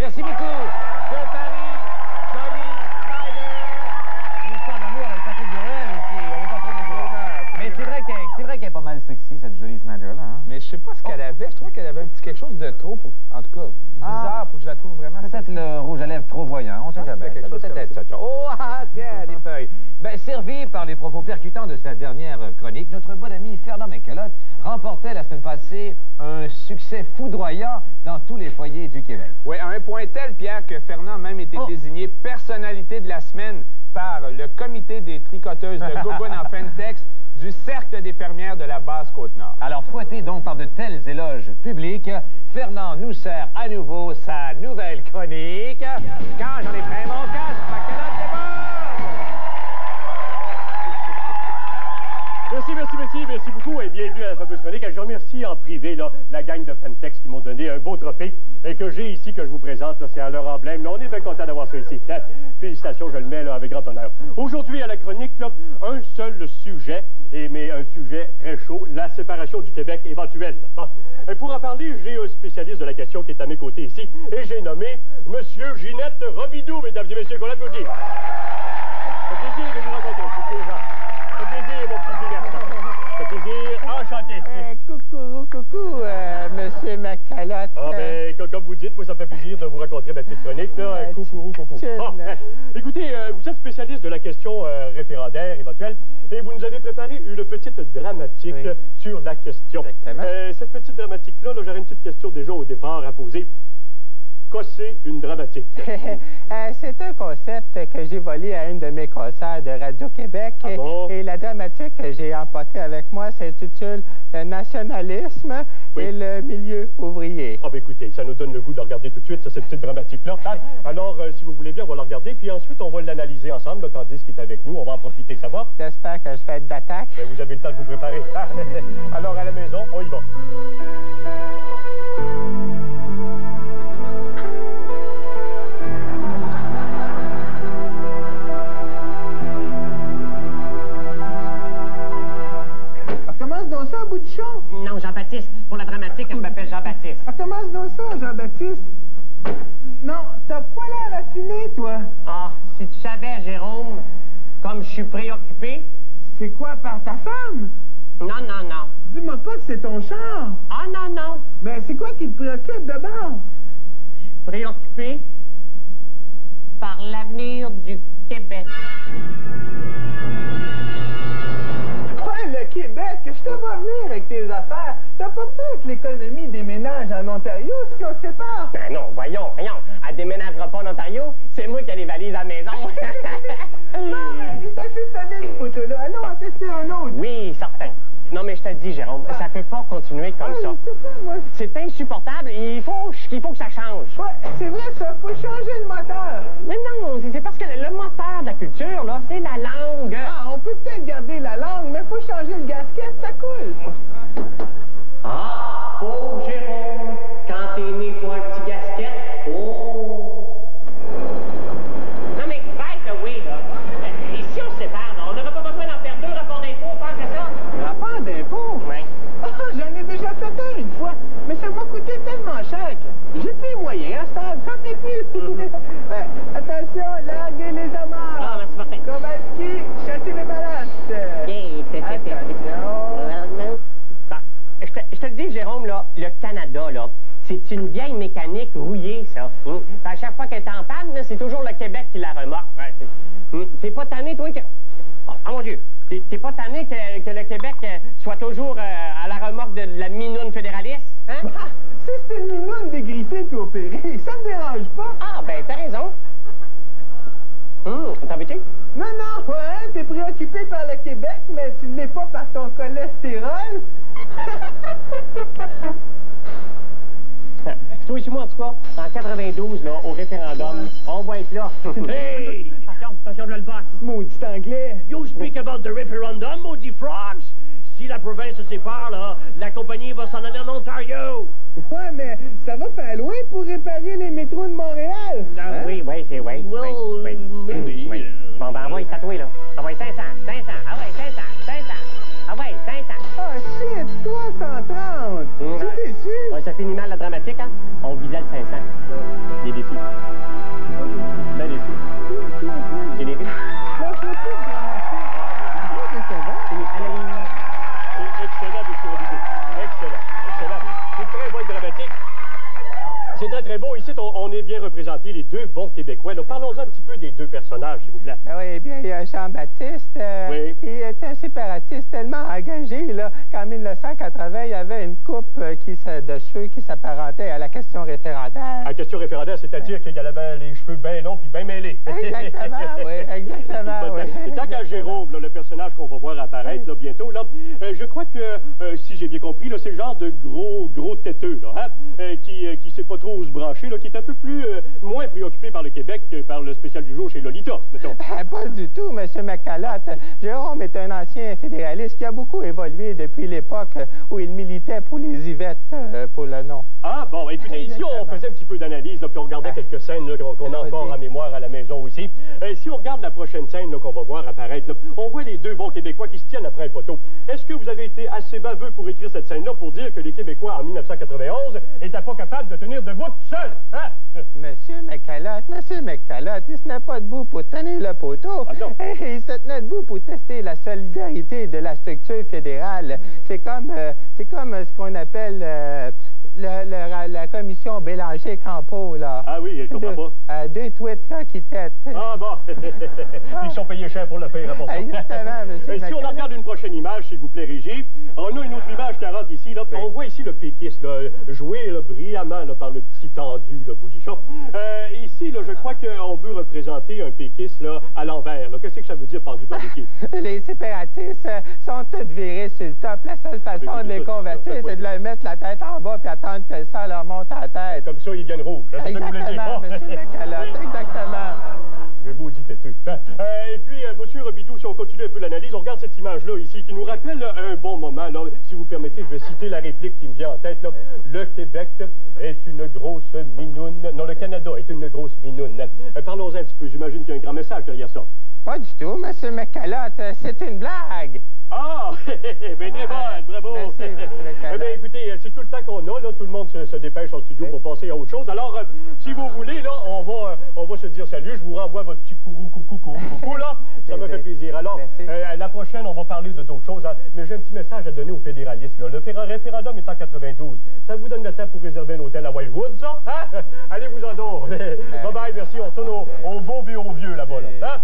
Merci beaucoup. De Paris, Jolie Snyder. Une histoire d'amour avec Patrick Bruel aussi. On. Mais c'est vrai qu'elle est pas mal sexy, cette Jolie Snyder-là. Hein? Mais je sais pas ce qu'elle avait. Je trouvais qu'elle avait un petit quelque chose de trop, pour, en tout cas, bizarre pour que je la trouve vraiment. Peut-être le rouge à lèvres trop voyant, on sait jamais. quelque Ça doit chose être comme ça. Oh, ah, tiens, des feuilles. Ben, servi par les propos percutants de sa dernière chronique, notre bon ami Fernand McCulloch remportait la semaine passée un succès foudroyant dans tous les foyers du Québec. Oui, à un point tel, Pierre, que Fernand a même été Oh. désigné personnalité de la semaine par le comité des tricoteuses de Gogun en Fentex du Cercle des fermières de la Basse-Côte-Nord. Alors, fouetté donc par de tels éloges publics, Fernand nous sert à nouveau sa nouvelle chronique. Merci, merci, beaucoup et bienvenue à la fameuse chronique. Je remercie en privé la gang de Fentex qui m'ont donné un beau trophée et que j'ai ici, que je vous présente. C'est à leur emblème. Là, on est bien content d'avoir ça ici. Hein, Félicitations, je le mets avec grand honneur. Aujourd'hui, à la chronique, un seul sujet, et, mais un sujet très chaud, la séparation du Québec éventuelle. Pour en parler, j'ai un spécialiste de la question qui est à mes côtés ici, et j'ai nommé Monsieur Ginette Robidoux, mesdames et messieurs, qu'on applaudit. Ça fait plaisir de vous rencontrer, c'est plaisir. Ça fait plaisir, mon petit Ginette. Ça fait Euh, coucou, coucou, euh, Monsieur Macalotte. Ah ben, co- comme vous dites, moi, ça me fait plaisir de vous rencontrer ma petite chronique, là. Ouais, coucou, coucou. Bon, euh, écoutez, euh, vous êtes spécialiste de la question euh, référendaire éventuelle, et vous nous avez préparé une petite dramatique Oui. sur la question. Exactement. Euh, cette petite dramatique-là, là, j'aurais une petite question déjà au départ à poser. Qu'est-ce une dramatique? Euh, c'est un concept que j'ai volé à une de mes concerts de Radio-Québec. Ah et, bon? et la dramatique que j'ai emportée avec moi s'intitule Le nationalisme Oui. et le milieu ouvrier. Ah ben écoutez, ça nous donne le goût de la regarder tout de suite, ça, cette petite dramatique-là. Alors, euh, si vous voulez bien, on va la regarder, puis ensuite, on va l'analyser ensemble, là, tandis qu'il est avec nous. On va en profiter, ça va? J'espère que je fais d'attaque. Ben, vous avez le temps de vous préparer. Alors, à la maison, on y va. Pour la dramatique, je m'appelle Jean-Baptiste. Commence donc ça, Jean-Baptiste? Non, t'as pas l'air affiné, toi. Ah, si tu savais, Jérôme, comme je suis préoccupé. C'est quoi, par ta femme? Non, non, non. Dis-moi pas que c'est ton char. Ah, non, non. Mais c'est quoi qui te préoccupe d'abord? Préoccupé par l'avenir du Non, mais je te le dis, Jérôme, ça peut pas continuer comme Ah, ça. C'est insupportable. Il faut, il faut que ça change. Ouais, c'est vrai, ça. Faut changer le moteur. Mais non, c'est- c'est parce que le moteur de la culture, là, c'est la langue. Ah, on peut peut-être garder la langue, mais faut changer le gasket, ça coule. Ah, pauvre Jérôme, quand t'es né pour un petit gasket, oh! Non mais, by the way, là, euh, et si on se sépare, là, on n'aurait pas besoin d'en faire deux rapports d'impôts, pense à ça? Rapport d'impôt. Ouais. Ah, j'en ai déjà fait un une fois, mais ça m'a coûté tellement cher que j'ai plus les moyens, à ce temps, j'en ai plus. Ouais, attention, larguez les Ah, amarres. merci Martin. Kowalski, chassez les ballasts. Attention. Bah, je, te, je te le dis, Jérôme, là, le Canada, là, c'est une vieille mécanique rouillée, ça. Puis À chaque fois qu'elle est en panne, c'est toujours le Québec qui la remorque. Ouais, Hum. T'es pas tanné, toi, que... Oh, oh, mon Dieu! T'es pas tanné que, que le Québec euh, soit toujours euh, à la remorque de la minoune fédéraliste? Hein? Si c'est une minoune dégriffée puis opérée, ça me dérange pas. Ah, ben, t'as raison. Hum, t'en veux-tu? Non, non, ouais, t'es préoccupé par le Québec, mais tu l'es pas par ton cholestérol. C'est toi ici, moi, en tout cas, en 92, là, au référendum, on va être là. Hey! Attention, attention, je le boss. Maudit anglais. You speak about the referendum, maudit frogs? Si la province se sépare, là, la compagnie va s'en aller en Ontario. Ouais, mais ça va faire loin pour réparer les métros de Montréal. Ah, Hein? Oui, oui, c'est oui. Well, oui, oui, maybe. oui. Bon, ben, envoie tatouer, là. Envoie 500, 500, ah ouais, 500, décevant. C'est excellent, M. Robidoux. Excellent, excellent. C'est une très bonne dramatique. C'est très, très beau. Ici, on, on est bien représentés, les deux bons Québécois. là. Parlons un petit peu des deux personnages, s'il vous plaît. Ben oui, bien, il y a Jean-Baptiste. euh, Oui. Il est un séparatiste tellement engagé là, qu'en 1980, il y avait une coupe euh, qui, de cheveux qui s'apparentait à la question référendaire. En question référendaire, c'est-à-dire qu'il avait les cheveux bien longs puis bien mêlés. Exactement, oui, exactement, oui. Et tant qu'à Jérôme, là, le personnage qu'on va voir apparaître là, bientôt, là, euh, je crois que, si j'ai bien compris, c'est le genre de gros, gros têteux, là, hein, qui ne sait pas trop là, qui est un peu plus, euh, moins préoccupé par le Québec que par le spécial du jour chez Lolita, mettons. Ben, pas du tout, M. McCallotte. Jérôme est un ancien fédéraliste qui a beaucoup évolué depuis l'époque où il militait pour les Yvettes, euh, pour le nom. Ah, bon, écoutez, ici, on faisait un petit peu d'analyse, puis on regardait quelques scènes qu'on a encore en mémoire à la maison aussi. Euh, si on regarde la prochaine scène qu'on va voir apparaître, là, on voit les deux bons Québécois qui se tiennent après un poteau. Est-ce que assez baveux pour écrire cette scène-là pour dire que les Québécois, en 1991, étaient pas capables de tenir debout seuls? Hein? Monsieur McCallotte, Monsieur McCallotte, il se tenait pas debout pour tenir le poteau. Ah. Il se tenait debout pour tester la solidarité de la structure fédérale. C'est comme, euh, c'est comme euh, ce qu'on appelle euh, le- le- la commission Bélanger-Campo, là. Ah oui, je comprends deux, pas. euh, deux tweets, là, qui têtent. Ah bon, ils sont payés cher pour le faire, rapportant. Exactement, monsieur Euh, Si on regarde une prochaine image, s'il vous plaît, Régie, on a une autre image 40 ici. Là. On voit ici le péquiste là, joué là, brillamment là, par le petit tendu là, Boudichon. Euh, ici, là, je crois qu'on veut représenter un péquiste là, à l'envers. Qu'est-ce que ça veut dire pendu par le pied? Les séparatistes euh, sont tous virés sur le top. La seule façon Mais de les convertir, c'est de leur mettre la tête en bas puis attendre sang leur monte à la tête. Comme ça, ils viennent rouges. Ça? Exactement, monsieur McCallotte, exactement. Le maudit têteux. Hein? Euh, et puis, euh, Monsieur Robidoux, si on continue un peu l'analyse, on regarde cette image-là ici qui nous rappelle là, un bon moment. Là. Si vous permettez, je vais citer la réplique qui me vient en tête. Là. Le Québec est une grosse minoune. Non, le Canada est une grosse minoune. Euh, Parlons-en un petit peu. J'imagine qu'il y a un grand message derrière ça. Pas du tout, monsieur McCallotte, euh, c'est une blague. Ah! ben, bon, bravo! Merci, monsieur McCallum. Eh bien, écoutez, euh, c'est tout le temps qu'on a, là. Tout le monde se, se dépêche en studio pour passer à autre chose. Alors, euh, si vous voulez, là, on va, euh, on va se dire salut. Je vous renvoie votre petit courou, coucou, coucou, coucou, là. Ça me fait plaisir. Alors, Merci. euh, la prochaine, on va parler de d'autres choses. hein. Mais j'ai un petit message à donner aux fédéralistes, là. Le référendum est en 92. Ça vous donne le temps pour réserver un hôtel à Wildwood, ça? Hein? Allez-vous en dehors. bye bye, merci. On retourne au, au beau et au vieux, là-bas, là. Hein?